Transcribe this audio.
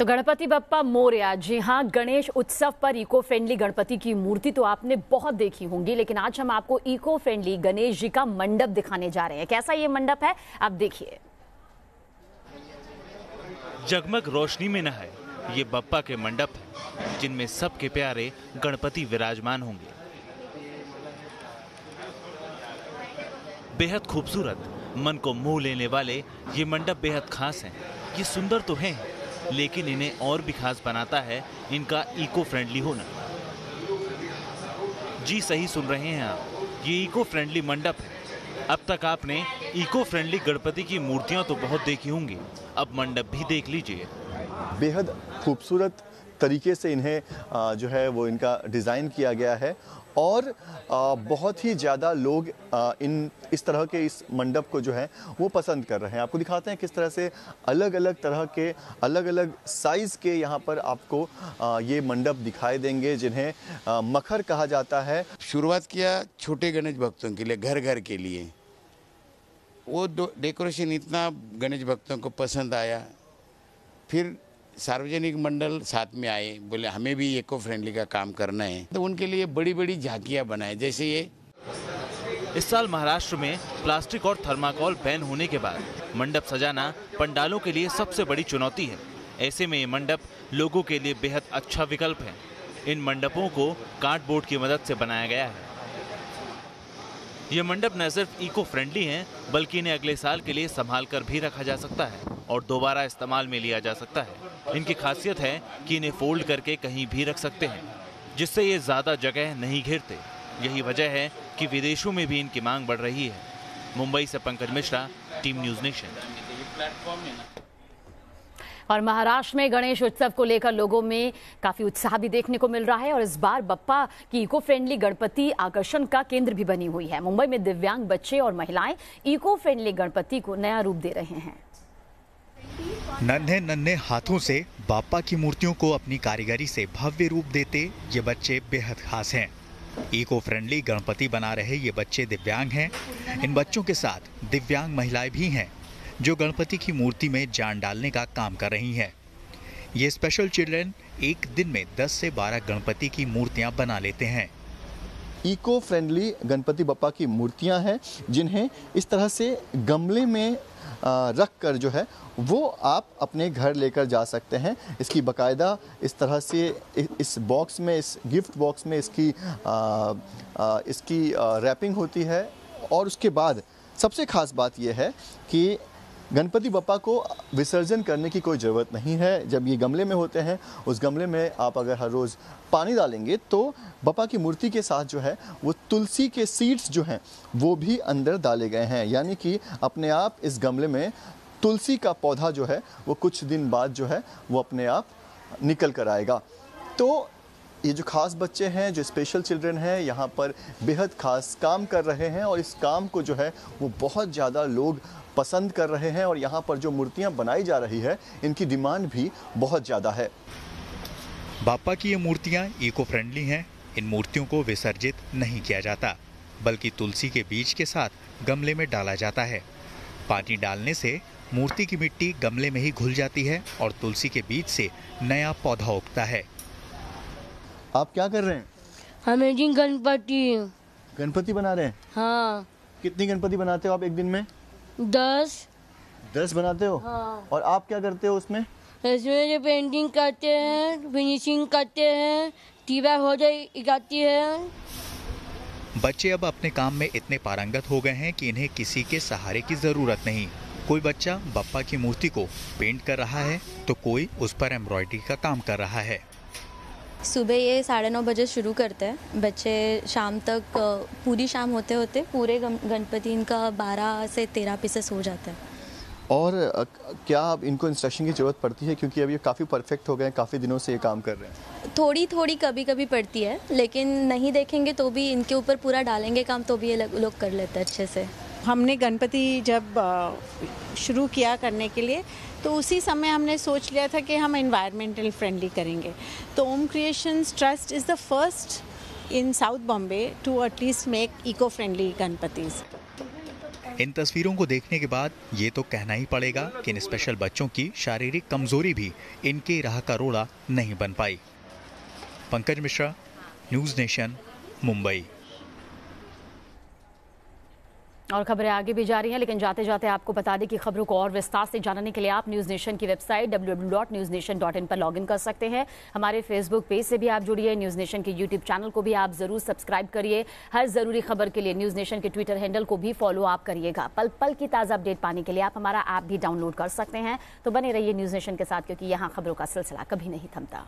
तो गणपति बप्पा मोरया, जी हाँ गणेश उत्सव पर इको फ्रेंडली गणपति की मूर्ति तो आपने बहुत देखी होंगी, लेकिन आज हम आपको इको फ्रेंडली गणेश जी का मंडप दिखाने जा रहे हैं। कैसा ये मंडप है? आप देखिए। जगमग रोशनी में न है ये बप्पा के मंडप है, जिनमें सबके प्यारे गणपति विराजमान होंगे। बेहद खूबसूरत, मन को मोह लेने वाले ये मंडप बेहद खास हैं। ये सुंदर तो हैं लेकिन इन्हें और भी खास बनाता है इनका इको फ्रेंडली होना जी, सही सुन रहे हैं आप। ये इको फ्रेंडली मंडप है। अब तक आपने इको फ्रेंडली गणपति की मूर्तियाँ तो बहुत देखी होंगी। अब मंडप भी देख लीजिए। बेहद खूबसूरत तरीके से इन्हें जो है वो इनका डिज़ाइन किया गया है और बहुत ही ज़्यादा लोग इन, इस तरह के इस मंडप को जो है, वो पसंद कर रहे हैं। आपको दिखाते हैं किस तरह से अलग अलग तरह के अलग अलग साइज़ के यहाँ पर आपको ये मंडप दिखाई देंगे, जिन्हें मखर कहा जाता है। शुरुआत किया छोटे गणेश भक्तों के लिए घर घर के लिए। वो डेकोरेशन इतना गणेश भक्तों को पसंद आया। फिर सार्वजनिक मंडल साथ में आए, बोले, हमें भी इको फ्रेंडली का काम करना है। तो उनके लिए बड़ी बड़ी झांकियाँ बनाए, जैसे ये। इस साल महाराष्ट्र में प्लास्टिक और थर्माकोल बैन होने के बाद मंडप सजाना पंडालों के लिए सबसे बड़ी चुनौती है। ऐसे में ये मंडप लोगों के लिए बेहद अच्छा विकल्प है। इन मंडपों को कार्डबोर्ड की मदद से बनाया गया है। ये मंडप न सिर्फ़ इको फ्रेंडली हैं, बल्कि इन्हें अगले साल के लिए संभाल कर भी रखा जा सकता है और दोबारा इस्तेमाल में लिया जा सकता है। इनकी खासियत है कि इन्हें फोल्ड करके कहीं भी रख सकते हैं, जिससे ये ज़्यादा जगह नहीं घेरते। यही वजह है कि विदेशों में भी इनकी मांग बढ़ रही है। मुंबई से Pankaj Mishra, team News Nation. और महाराष्ट्र में गणेश उत्सव को लेकर लोगों में काफ़ी उत्साह भी देखने को मिल रहा है और इस बार बप्पा की इको फ्रेंडली गणपति आकर्षण का केंद्र भी बनी हुई है। मुंबई में दिव्यांग बच्चे और महिलाएँ इको फ्रेंडली गणपति को नया रूप दे रहे हैं। नन्हे नन्हे हाथों से बापा की मूर्तियों को अपनी कारीगरी से भव्य रूप देते ये बच्चे बेहद खास हैं। इको फ्रेंडली गणपति बना रहे ये बच्चे दिव्यांग हैं। इन बच्चों के साथ दिव्यांग महिलाएँ भी हैं। जो गणपति की मूर्ति में जान डालने का काम कर रही हैं। ये स्पेशल चिल्ड्रन एक दिन में 10 से 12 गणपति की मूर्तियाँ बना लेते हैं। इको फ्रेंडली गणपति बप्पा की मूर्तियाँ हैं जिन्हें इस तरह से गमले में रख कर जो है वो आप अपने घर लेकर जा सकते हैं। इसकी बकायदा इस तरह से इस बॉक्स में इस गिफ्ट बॉक्स में इसकी आ, आ, इसकी रैपिंग होती है। और उसके बाद सबसे ख़ास बात यह है कि गणपति बप्पा को विसर्जन करने की कोई ज़रूरत नहीं है। जब ये गमले में होते हैं, उस गमले में आप अगर हर रोज़ पानी डालेंगे तो बप्पा की मूर्ति के साथ जो है, वो तुलसी के सीड्स जो हैं, वो भी अंदर डाले गए हैं। यानी कि अपने आप इस गमले में तुलसी का पौधा जो है, वो कुछ दिन बाद जो है, वो अपने आप निकल कर आएगा। तो ये जो खास बच्चे हैं, जो स्पेशल चिल्ड्रन हैं, यहाँ पर बेहद खास काम कर रहे हैं और इस काम को जो है, वो बहुत ज़्यादा लोग पसंद कर रहे हैं और यहाँ पर जो मूर्तियाँ बनाई जा रही है, इनकी डिमांड भी बहुत ज़्यादा है। बापा की ये मूर्तियाँ इको फ्रेंडली हैं, इन मूर्तियों को विसर्जित नहीं किया जाता, बल्कि तुलसी के बीज के साथ गमले में डाला जाता है। पानी डालने से मूर्ति की मिट्टी गमले में ही घुल जाती है और तुलसी के बीज से नया पौधा उगता है। आप क्या कर रहे हैं? हमें गणपति। गणपति बना रहे हैं? हाँ। कितनी गणपति बनाते हो आप एक दिन में? दस। दस बनाते हो? हाँ। और आप क्या करते हो उसमें? इसमें जो पेंटिंग करते हैं फिनिशिंग करते हैं टीवा हो जाती है। बच्चे अब अपने काम में इतने पारंगत हो गए हैं कि इन्हें किसी के सहारे की ज़रूरत नहीं। कोई बच्चा बप्पा की मूर्ति को पेंट कर रहा है तो कोई उस पर एम्ब्रॉयडरी का काम कर रहा है। सुबह ये साढ़े नौ बजे शुरू करते हैं। बच्चे शाम तक पूरी शाम होते होते पूरे गणपति इनका बारह से तेरह पीसेस हो जाता है। और क्या अब इनको इंस्ट्रक्शन की ज़रूरत पड़ती है? क्योंकि अब ये काफ़ी परफेक्ट हो गए हैं काफ़ी दिनों से ये काम कर रहे हैं। थोड़ी थोड़ी कभी कभी पड़ती है लेकिन नहीं देखेंगे तो भी इनके ऊपर पूरा डालेंगे काम तो भी ये लोग कर लेते हैं अच्छे से। हमने गणपति जब शुरू किया करने के लिए तो उसी समय हमने सोच लिया था कि हम इन्वायरमेंटल फ्रेंडली करेंगे। तो Om creations trust is the first in south Bombay to atleast make eco friendly Ganpatis इन तस्वीरों को देखने के बाद ये तो कहना ही पड़ेगा कि इन स्पेशल बच्चों की शारीरिक कमज़ोरी भी इनके राह का रोड़ा नहीं बन पाई। Pankaj Mishra, News Nation, Mumbai. और खबरें आगे भी जा रही हैं, लेकिन जाते जाते आपको बता दें कि खबरों को और विस्तार से जानने के लिए आप न्यूज़ नेशन की वेबसाइट www.newsnation.in पर लॉगिन कर सकते हैं। हमारे फेसबुक पेज से भी आप जुड़िए न्यूज़ नेशन के यूट्यूब चैनल को भी आप ज़रूर सब्सक्राइब करिए। हर ज़रूरी खबर के लिए न्यूज़ नेशन के ट्विटर हैंडल को भी फॉलो आप करिएगा। पल पल की ताज़ा अपडेट पाने के लिए आप हमारा ऐप भी डाउनलोड कर सकते हैं। तो बने रहिए न्यूज़ नेशन के साथ, क्योंकि यहाँ खबरों का सिलसिला कभी नहीं थमता।